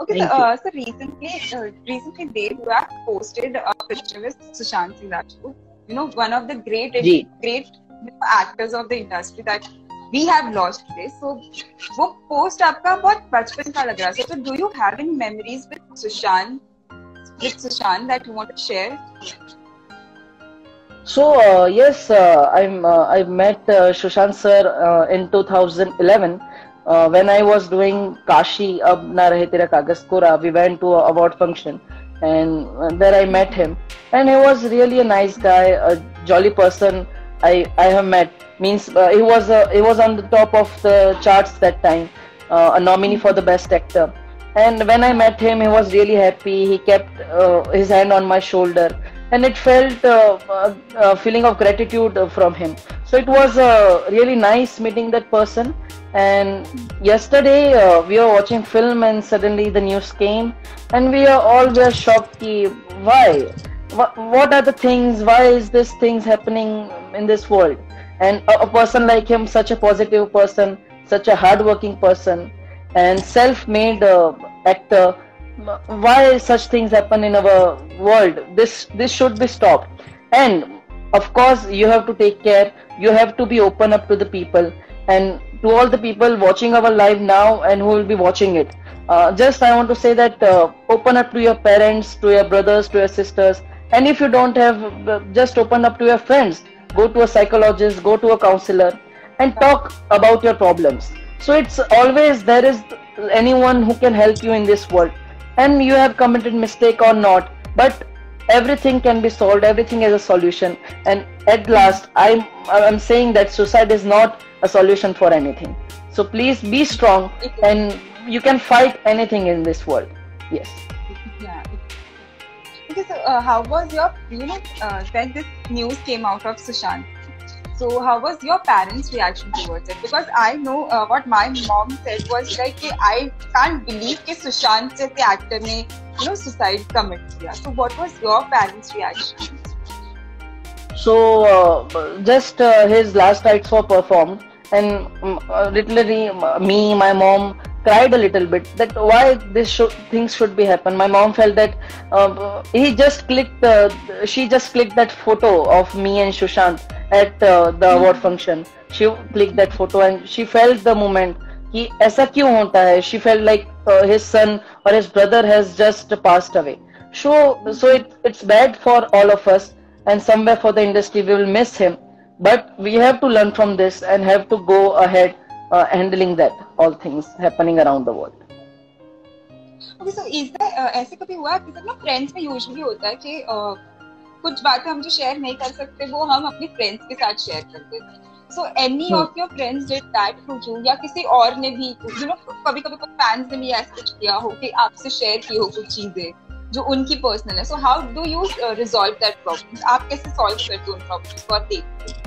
Okay, Thank so, uh, so recently, uh, recently Dave, have posted a picture with Sushant Singh Rajput. You know, one of the great, ji. great you know, actors of the industry that we have lost today. So, वो post आपका बहुत बचपन का लग रहा है. So, do you have any memories with Sushant, with Sushant that you want to share? So uh, yes, uh, I'm uh, I met uh, Shushant sir uh, in 2011 uh, when I was doing Kashi Ab Na Rahe Tera Kagaz Kora. We went to a award function, and uh, there I met him, and he was really a nice guy, a jolly person. I I have met means uh, he was he was on the top of the charts that time, uh, a nominee for the best actor. And when I met him, he was really happy. He kept uh, his hand on my shoulder and it felt uh, a, feeling of gratitude from him. So it was really nice meeting that person. And yesterday uh, we were watching film and suddenly the news came, and we are all were shocked. Why? What, what are the things? Why is this things happening in this world? And a, a person like him, such a positive person, such a hardworking person, and self-made uh, actor why such things happen in our world this this should be stopped and of course you have to take care you have to be open up to the people and to all the people watching our live now and who will be watching it. Uh, just i want to say that uh, open up to your parents to your brothers to your sisters. And if you don't have uh, just open up to your friends. Go to a psychologist go to a counselor and talk about your problems. So it's always there is anyone who can help you in this world. And you have committed mistake or not but everything can be solved everything has a solution. And at last i'm i'm saying that suicide is not a solution for anything. So please be strong and you can fight anything in this world. Yes. Yeah. Because uh, how was your, you know, uh, when this news came out of Sushant? So how was your parents' reaction towards it? Because I know uh, what my mom said was like, I can't believe that Sushant, the actor, ne, you know, suicide commit. So what was your parents' reaction? So uh, just uh, his last rites were performed, and um, uh, literally me my mom cried a little bit that why this things should be happen my mom felt that uh, he just clicked uh, she just clicked that photo of me and Sushant at uh, the award hmm. function she clicked that photo and she felt the moment कि ऐसा क्यों होता है she fell like his son or his brother has just passed away. So, so it it's bad for all of us and somewhere for the industry we will miss him. But we have to learn from this and have to go ahead uh, handling that all things happening around the world. Okay, so is there uh, ऐसे कभी हुआ आपके साथ ना friends में usually होता है कि uh, कुछ बातें हम जो शेयर नहीं कर सकते वो हम अपने फ्रेंड्स के साथ शेयर करते हैं? So any. Of your friends did that to you या किसी और ने भी यू नो कभी कभी कुछ फैंस ने भी ऐसा कुछ किया हो कि आपसे शेयर की हो कुछ चीज़ें जो उनकी पर्सनल है? So how do you resolve that problem आप कैसे सॉल्व करते हो उन प्रॉब्लम्स को और देखते हो?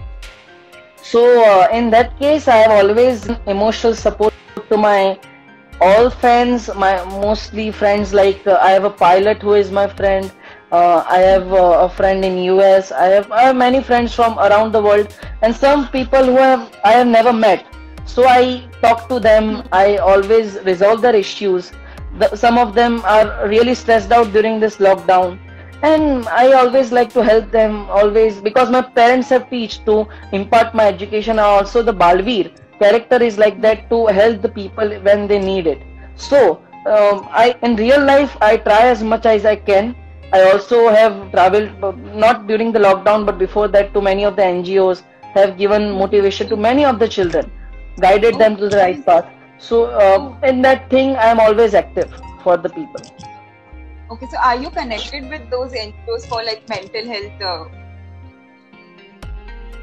So uh, in that case i have always emotional support to my all friends my mostly friends like uh, i have a pilot who is my friend uh, i have uh, a friend in us i have i have many friends from around the world and some people who have i have never met. So i talk to them i always resolve their issues. The, some of them are really stressed out during this lockdown and i always like to help them always because my parents have teach to impart my education also the Baalveer. Character is like that to help the people when they need it. So um, i in real life i try as much as i can. I also have traveled uh, not during the lockdown but before that to many of the ngos have given motivation to many of the children guided them to the right path. So uh, in that thing i am always active for the people Okay, so are you connected with those NGOs for like mental health? Uh,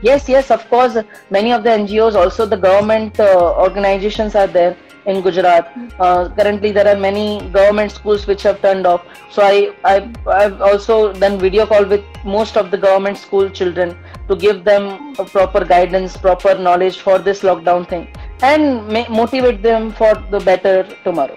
Yes, yes, of course. Many of the NGOs, also the government uh, organizations are there in Gujarat. Uh, currently, there are many government schools which have turned off. So I, I, I've also done video call with most of the government school children to give them proper guidance, proper knowledge for this lockdown thing, and ma- motivate them for the better tomorrow.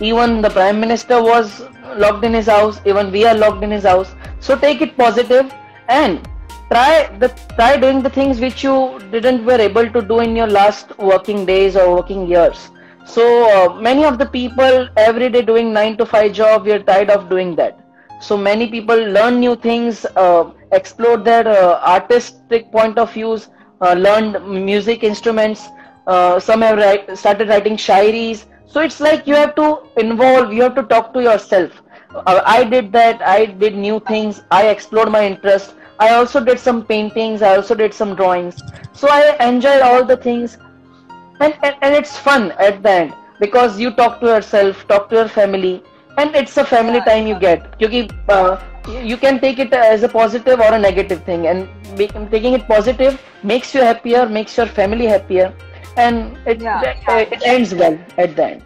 Even the prime minister was locked in his house. Even we are locked in his house. So take it positive and try the try doing the things which you didn't were able to do in your last working days or working years. So uh, many of the people every day doing nine to five job, we are tired of doing that so many people learn new things uh, explore their uh, artistic point of views uh, learned music instruments uh, some have write, started writing shairis so it's like you have to involve you have to talk to yourself. Uh, i did that i did new things i explored my interest i also did some paintings i also did some drawings. So i enjoyed all the things. And, and, and it's fun at the end because you talk to yourself talk to your family and it's a family time you get. Because uh, you can take it as a positive or a negative thing and taking it positive makes you happier makes your family happier and it, Yeah. it, it ends well at the end